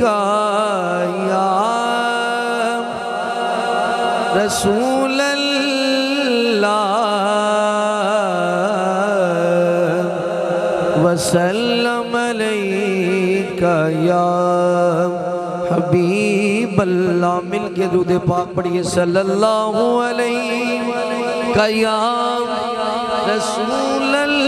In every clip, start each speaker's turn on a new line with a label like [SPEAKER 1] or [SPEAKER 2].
[SPEAKER 1] کا یا رسول اللہ وسلم علیکہ یا حبیب اللہ۔ مل کے درود پاک پڑھئے صلی اللہ علیہ یا رسول اللہ۔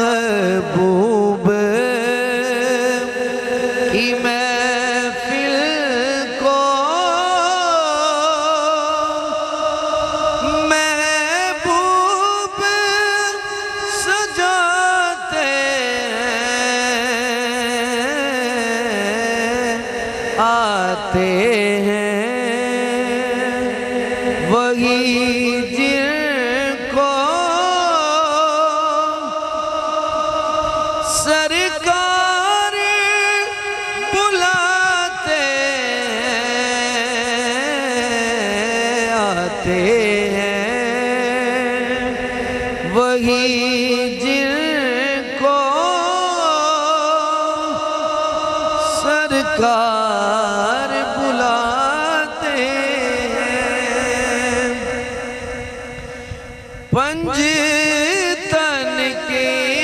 [SPEAKER 1] ہیں وہی جن کو سرکار بلاتے ہیں۔ پنج تن کے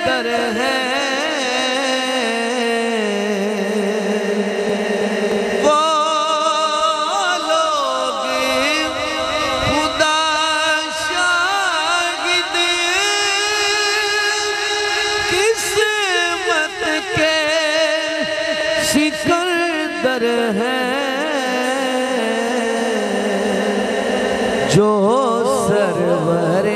[SPEAKER 1] سکندر ہیں وہ لوگ خدا شاہد قسمت کے سکندر ہیں جو سرور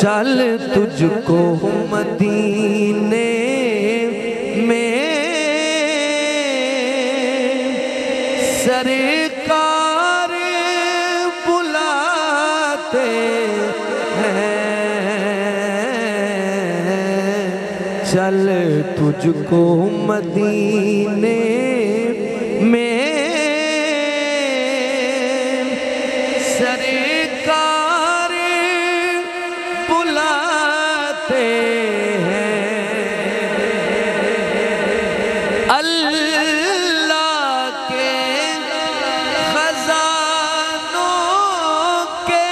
[SPEAKER 1] چل تجھ کو مدینے میں سرکار بلاتے ہیں۔ چل تجھ کو مدینے بلاتے ہیں۔ اللہ کے خزانوں کے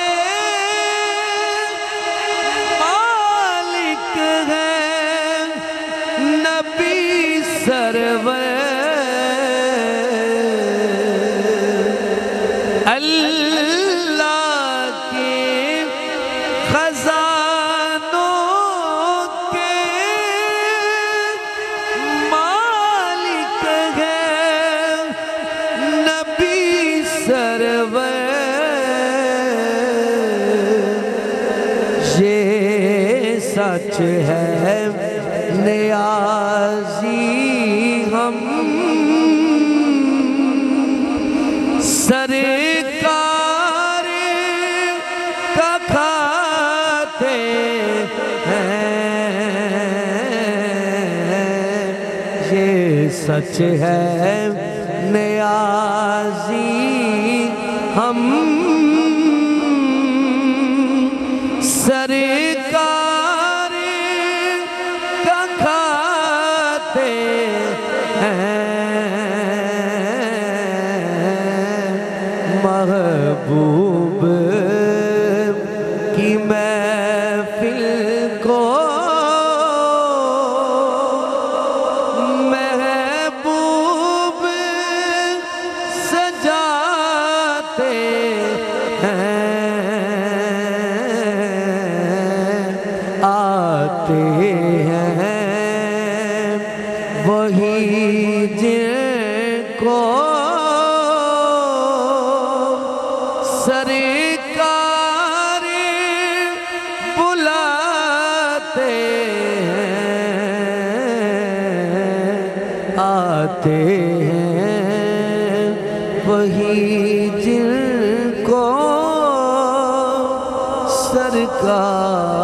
[SPEAKER 1] مالک ہیں نبی سرور۔ اللہ سرور یہ سچ ہے نیازی ہم۔ سرکار کا کھاتے ہیں۔ یہ سچ ہے۔ ہم سرکار کا کھاتے ہیں۔ محبوب کو سرکار بلاتے ہیں آتے ہیں وہی جن کو سرکار